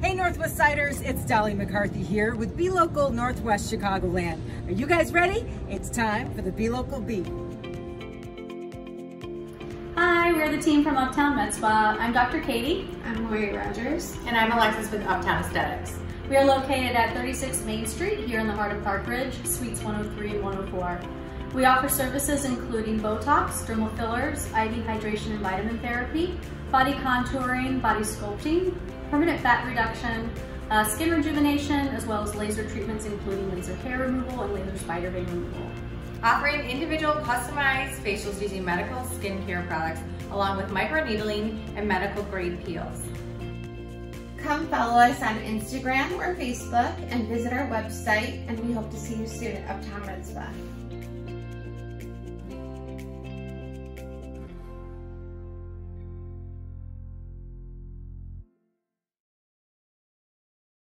Hey Northwest Siders, it's Dolly McCarthy here with Be Local Northwest Chicagoland. Are you guys ready? It's time for the Be Local Beat. Hi, we're the team from Uptown Med Spa. I'm Dr. Katie. I'm Lori Rogers. And I'm Alexis with Uptown Aesthetics. We are located at 36 Main Street here in the heart of Park Ridge, Suites 103 and 104. We offer services including Botox, dermal fillers, IV hydration and vitamin therapy, body contouring, body sculpting, permanent fat reduction, uh, skin rejuvenation, as well as laser treatments including laser hair removal and laser spider vein removal. Offering individual customized facials using medical skincare products along with microneedling and medical grade peels. Come follow us on Instagram or Facebook and visit our website and we hope to see you soon at Uptown Med Spa.